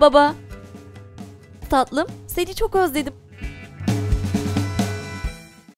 Baba. Tatlım, seni çok özledim.